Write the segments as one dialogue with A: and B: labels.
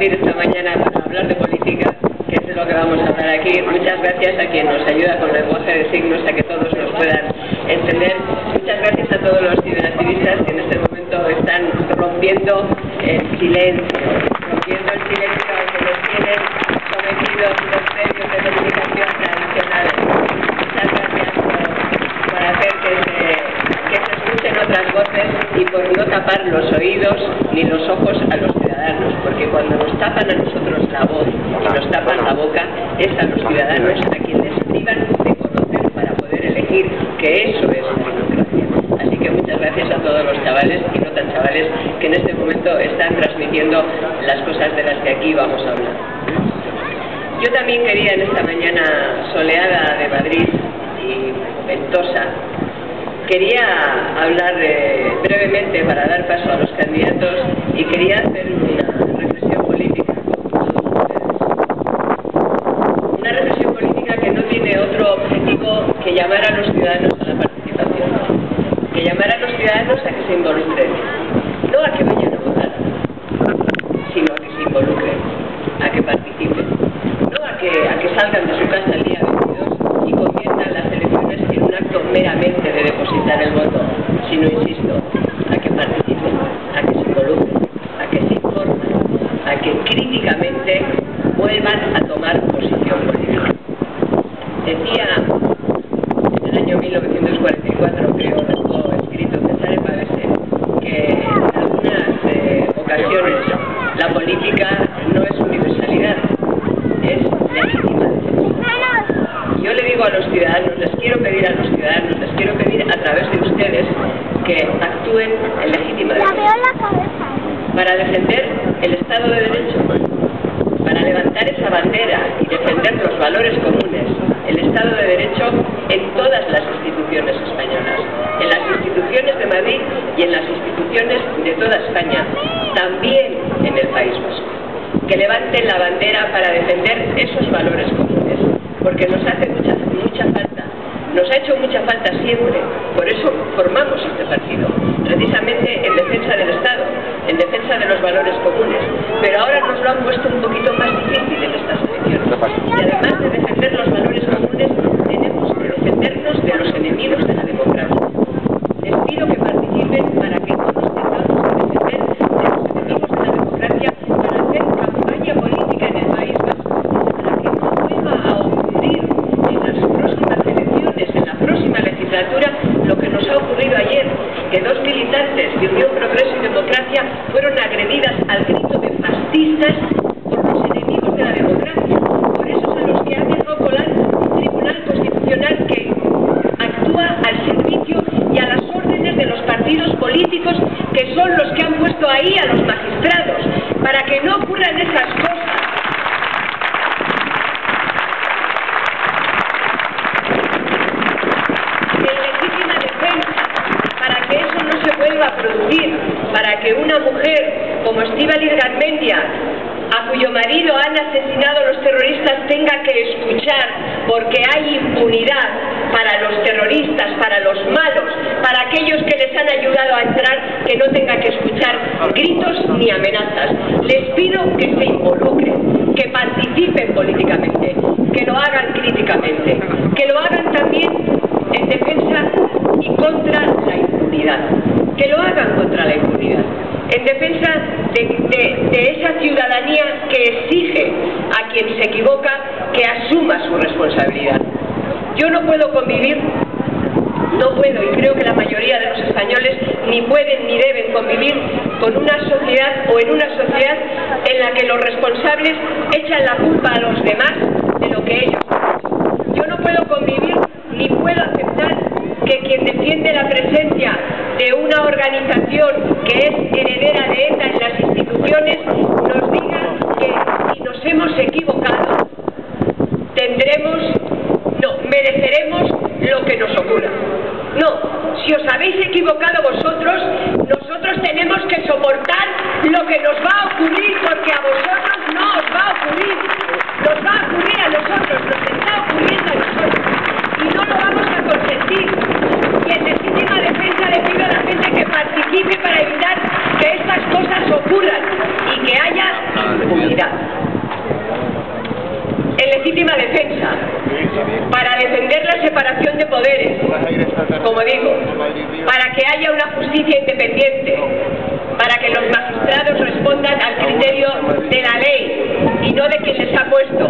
A: compartir esta mañana para hablar de política, que es de lo que vamos a hablar aquí. Muchas gracias a quien nos ayuda con lenguaje de signos, a que todos nos puedan entender. Muchas gracias a todos los ciberactivistas que en este momento están rompiendo el silencio, rompiendo el silencio que nos tienen sometidos los medios de comunicación tradicionales. Muchas gracias por, por hacer que se, que se escuchen otras voces y por no tapar los oídos ni los ojos a los ciudadanos, porque cuando nos tapan a nosotros la voz y nos tapan la boca, es a los ciudadanos a quienes privan de conocer para poder elegir, que eso es la democracia. Así que muchas gracias a todos los chavales y no tan chavales que en este momento están transmitiendo las cosas de las que aquí vamos a hablar. Yo también quería en esta mañana soleada de Madrid y ventosa Quería hablar eh, brevemente para dar paso a los candidatos y quería hacer una reflexión política. Una reflexión política que no tiene otro objetivo que llamar a los ciudadanos a la participación, que llamar a los ciudadanos a que se involucren, no a que vayan a votar, sino a que se involucren, a que participen, no a que, a que salgan de su casa el día 22 y conviertan las elecciones en un acto meramente de depositar el voto, sino, insisto, a que participen, a que se involucren, a que se informen, a que críticamente vuelvan a tomar posición política. Decía en el año 1944, creo, dejó escrito César Pavese, que en algunas eh, ocasiones la política no es universalidad, es legítima yo le digo a los ciudadanos, les quiero pedir a los ciudadanos, les quiero pedir a través de ustedes que actúen en legítima defensa. para defender el Estado de Derecho, para levantar esa bandera y defender los valores comunes, el Estado de Derecho en todas las instituciones españolas, en las instituciones de Madrid y en las instituciones de toda España, también en el País Vasco. Que levanten la bandera para defender esos valores comunes porque nos hace mucha, mucha falta, nos ha hecho mucha falta siempre, por eso formamos este partido, precisamente en defensa del Estado, en defensa de los valores comunes, pero ahora nos lo han puesto un poquito más difícil en estas elecciones, y además de defender los valores comunes, tenemos que defendernos de los enemigos de la democracia. Les pido que participen para que todos tengamos que defender de los enemigos de la democracia para hacer campaña política en el País Vasco, para que no vuelva a ocurrir en las próximas elecciones, en la próxima legislatura, lo que nos ha ocurrido ayer, que dos militantes de Unión, Progreso y Democracia fueron agredidas al grito de fascistas por los enemigos de la democracia, por esos a los que ha dejado colar un tribunal constitucional que actúa al servicio y a las órdenes de los partidos políticos que son los que han puesto ahí a los magistrados, para que no ocurran esas cosas. En legítima defensa, para que eso no se vuelva a producir, para que una mujer como Estíbaliz Garmendia, a cuyo marido han asesinado los que escuchar, porque hay impunidad para los terroristas, para los malos, para aquellos que les han ayudado a entrar, que no tenga que escuchar gritos ni amenazas. Les pido que se involucren, que participen políticamente, que lo hagan críticamente, que lo hagan también en defensa y contra la impunidad. Que lo hagan contra la impunidad. En defensa de, de, de, esa ciudadanía que exige a quien se equivoca que asuma su responsabilidad. Yo no puedo convivir, no puedo, y creo que la mayoría de los españoles ni pueden ni deben convivir con una sociedad o en una sociedad en la que los responsables echan la culpa a los demás de lo que ellos hacen. Yo no puedo convivir ni puedo aceptar que quien defiende la presencia de una organización que es heredera de ETA en las instituciones nos diga que si nos hemos equivocado tendremos, no, mereceremos lo que nos ocurra. Si os habéis equivocado vosotros, legítima defensa para defender la separación de poderes, como digo, para que haya una justicia independiente, para que los magistrados respondan al criterio de la ley y no de quien les ha puesto,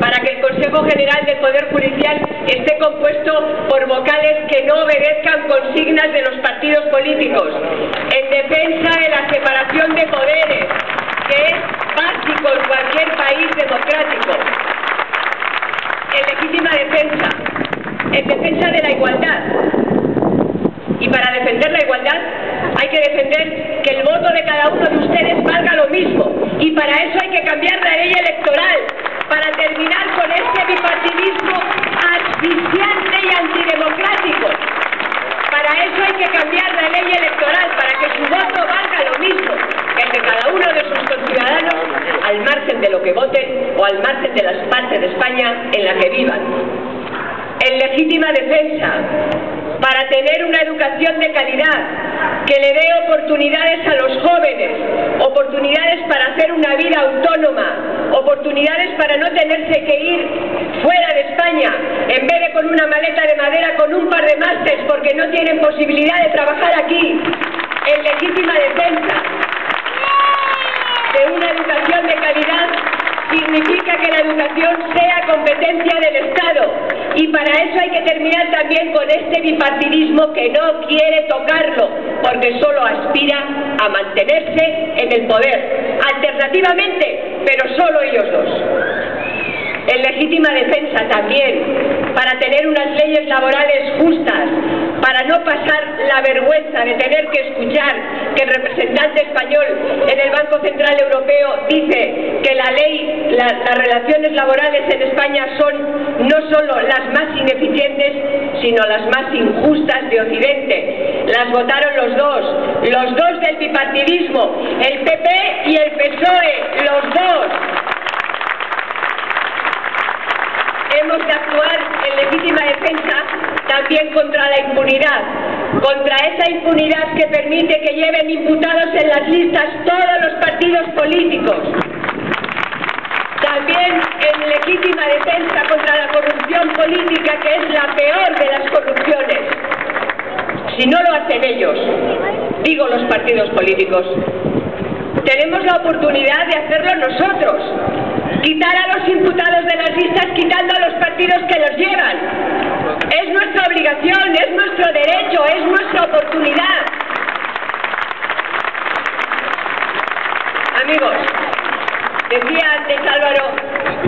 A: para que el Consejo General del Poder Judicial esté compuesto por vocales que no obedezcan consignas de los partidos políticos, en defensa de la separación de poderes, que es básico en cualquier país democrático en legítima defensa, en defensa de la igualdad. Y para defender la igualdad hay que defender que el voto de cada uno de ustedes valga lo mismo. Y para eso hay que cambiar la ley electoral, para terminar con este bipartidismo asfixiante y antidemocrático. Para eso hay que cambiar la ley electoral, para que su voto valga lo mismo que el de cada uno de sus conciudadanos, al margen de lo que voten al margen de las partes de España en la que vivan. En legítima defensa, para tener una educación de calidad, que le dé oportunidades a los jóvenes, oportunidades para hacer una vida autónoma, oportunidades para no tenerse que ir fuera de España, en vez de con una maleta de madera con un par de másteres porque no tienen posibilidad de trabajar aquí, en legítima defensa de una educación de calidad significa que la educación sea competencia del Estado y para eso hay que terminar también con este bipartidismo que no quiere tocarlo porque solo aspira a mantenerse en el poder, alternativamente, pero solo ellos dos. En legítima defensa también, para tener unas leyes laborales justas, para no pasar la vergüenza de tener que escuchar que el representante español en el Banco Central Europeo dice que la ley, las relaciones laborales en España son no solo las más ineficientes, sino las más injustas de Occidente. Las votaron los dos, los dos del bipartidismo, el PP y el PSOE, los dos. Hemos de actuar en legítima defensa también contra la impunidad, contra esa impunidad que permite que lleven imputados en las listas todos los partidos políticos. También en legítima defensa contra la corrupción política, que es la peor de las corrupciones. Si no lo hacen ellos, digo los partidos políticos, tenemos la oportunidad de hacerlo nosotros. Quitar a los imputados de las listas quitando a los partidos que los llevan. Es nuestra obligación, es nuestro derecho, es nuestra oportunidad. Amigos, decía antes Álvaro,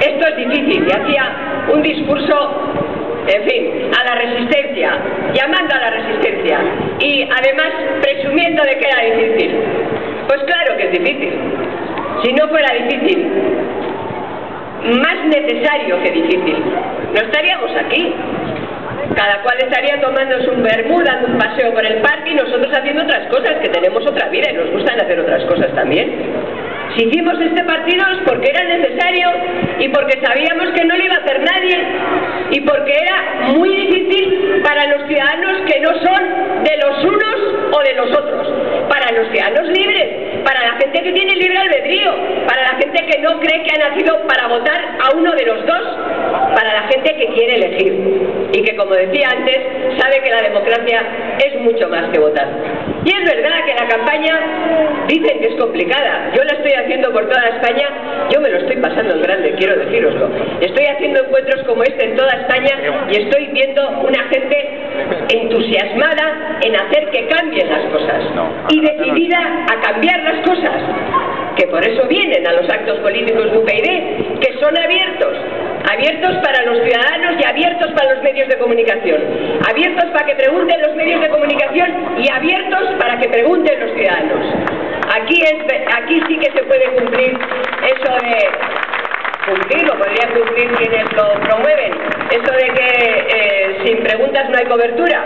A: esto es difícil, y hacía un discurso, en fin, a la resistencia, llamando a la resistencia, y además presumiendo de que era difícil. Pues claro que es difícil. Si no fuera difícil, más necesario que difícil, no estaríamos aquí. Cada cual estaría tomándose un vermú, dando un paseo por el parque y nosotros haciendo otras cosas, que tenemos otra vida y nos gustan hacer otras cosas también. Si hicimos este partido es porque era necesario y porque sabíamos que no lo iba a hacer nadie y porque era muy difícil para los ciudadanos que no son de los unos o de los otros, para los ciudadanos libres, gente que tiene libre albedrío, para la gente que no cree que ha nacido para votar a uno de los dos, para la gente que quiere elegir y que, como decía antes, sabe que la democracia es mucho más que votar. Y es verdad que la campaña dicen que es complicada. Yo la estoy haciendo por toda España, yo me lo estoy pasando en grande, quiero deciroslo. Estoy haciendo encuentros como este en toda España y estoy viendo una gente entusiasmada en hacer que cambien las cosas. Y decidida a cambiar las cosas, que por eso vienen a los actos políticos de UPyD, que son abiertos, abiertos para los ciudadanos y abiertos para los medios de comunicación, abiertos para que pregunten los medios de comunicación y abiertos para que pregunten los ciudadanos. Aquí, es, aquí sí que se puede cumplir eso de cumplir, lo podrían cumplir quienes lo promueven, eso de que eh, sin preguntas no hay cobertura.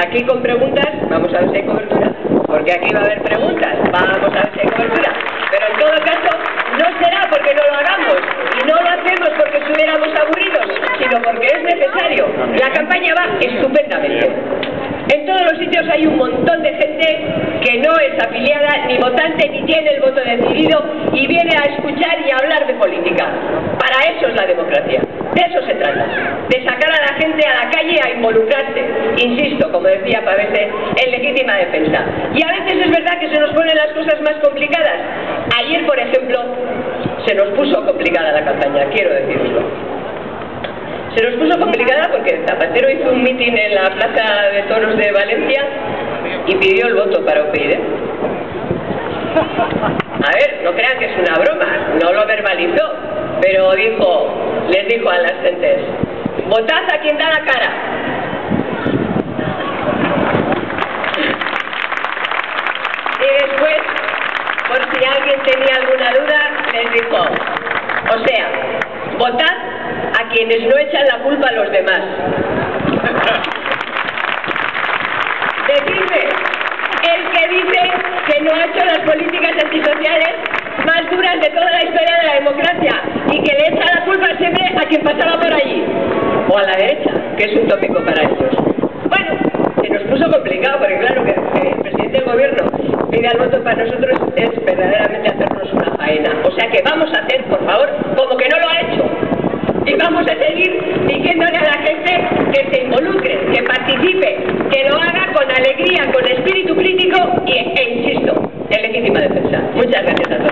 A: Aquí con preguntas, vamos a ver si hay cobertura, porque aquí va a haber preguntas, vamos a ver si hay cobertura. Pero en todo caso, no será porque no lo hagamos, y no lo hacemos porque estuviéramos aburridos, sino porque es necesario. La campaña va estupendamente. En todos los sitios hay un montón de gente que no es afiliada ni votante ni tiene el voto decidido y viene a escuchar y a hablar de política. Para eso es la democracia. De eso se trata, de sacar a la gente a la calle a involucrarse, insisto, como decía Pavese, en legítima defensa. Y a veces es verdad que se nos ponen las cosas más complicadas. Ayer, por ejemplo, se nos puso complicada la campaña, quiero decirlo. Se nos puso complicada porque Zapatero hizo un mitin en la Plaza de Toros de Valencia y pidió el voto para UPyD. A ver, no crean que es una broma, no lo verbalizó, pero dijo, les dijo a las gentes, votad a quien da la cara. Y después, por si alguien tenía alguna duda, les dijo, o sea, votad a quienes no echan la culpa a los demás. Decidme, el que dice que no ha hecho las políticas antisociales de toda la historia de la democracia y que le echa la culpa siempre a quien pasaba por allí. O a la derecha, que es un tópico para ellos. Bueno, se nos puso complicado porque claro que, el presidente del gobierno pide al voto para nosotros es verdaderamente hacernos una faena. O sea que vamos a hacer, por favor, como que no lo ha hecho. Y vamos a seguir diciéndole a la gente que se involucre, que participe, que lo haga con alegría, con espíritu crítico y, e insisto, en legítima defensa. Muchas gracias a todos.